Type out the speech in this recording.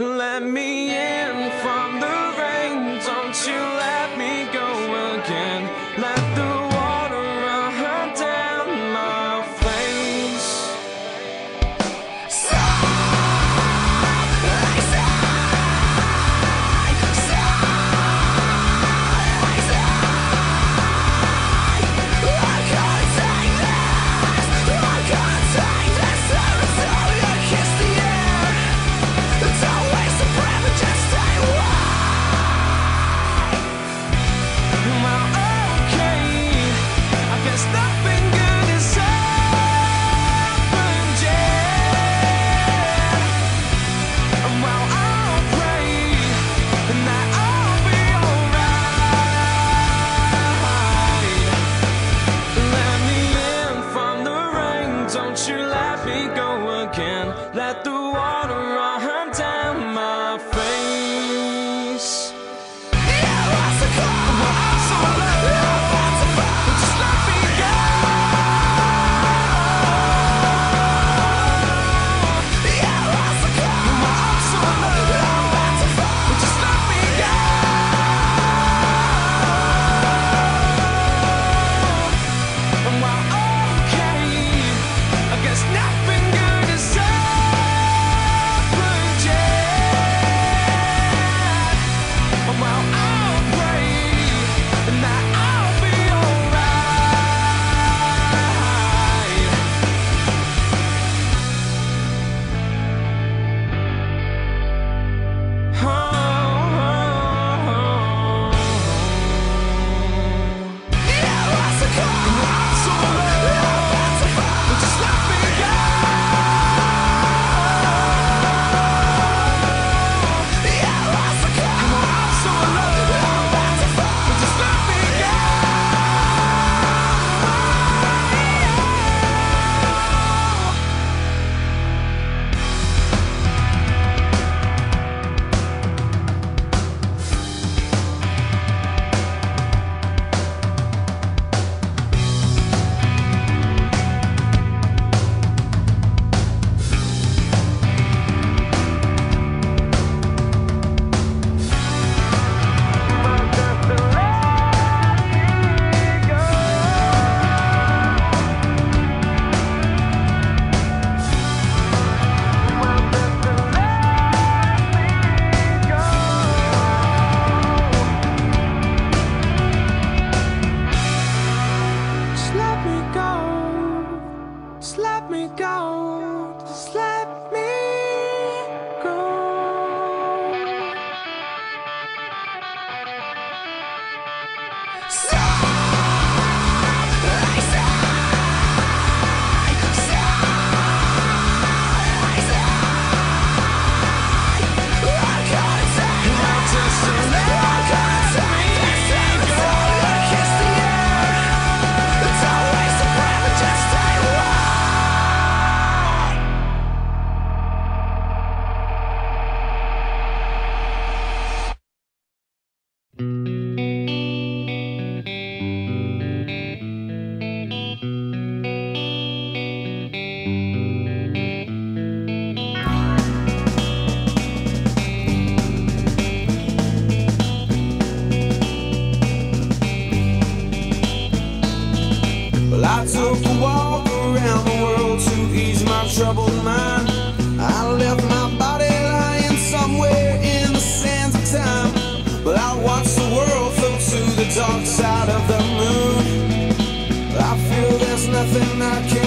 Let me in from the rain. Don't you let rain. Don't you let troubled mind. I left my body lying somewhere in the sands of time. But I watched the world float to the dark side of the moon. I feel there's nothing I can